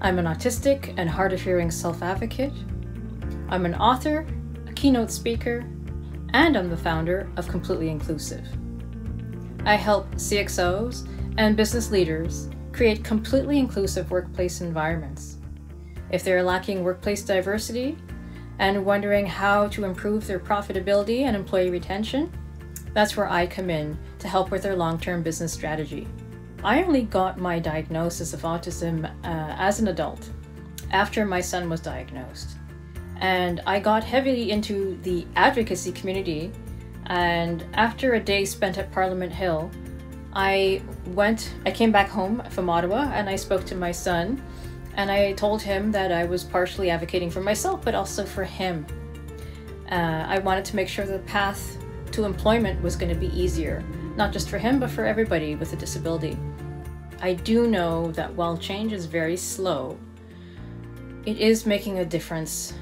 I'm an autistic and hard of hearing self advocate. I'm an author, a keynote speaker, and I'm the founder of Completely Inclusive. I help CXOs and business leaders create completely inclusive workplace environments. If they're lacking workplace diversity and wondering how to improve their profitability and employee retention, that's where I come in to help with their long term business strategy. I only got my diagnosis of autism uh, as an adult after my son was diagnosed. And I got heavily into the advocacy community. And after a day spent at Parliament Hill, I went, I came back home from Ottawa and I spoke to my son and I told him that I was partially advocating for myself, but also for him. Uh, I wanted to make sure the path to employment was going to be easier, not just for him, but for everybody with a disability. I do know that while change is very slow, it is making a difference.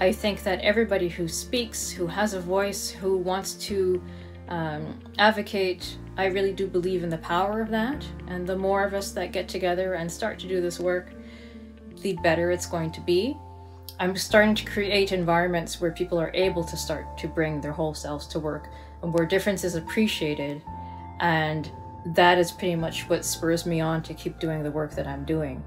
I think that everybody who speaks, who has a voice, who wants to um, advocate, I really do believe in the power of that. And the more of us that get together and start to do this work, the better it's going to be. I'm starting to create environments where people are able to start to bring their whole selves to work and where difference is appreciated. And that is pretty much what spurs me on to keep doing the work that I'm doing.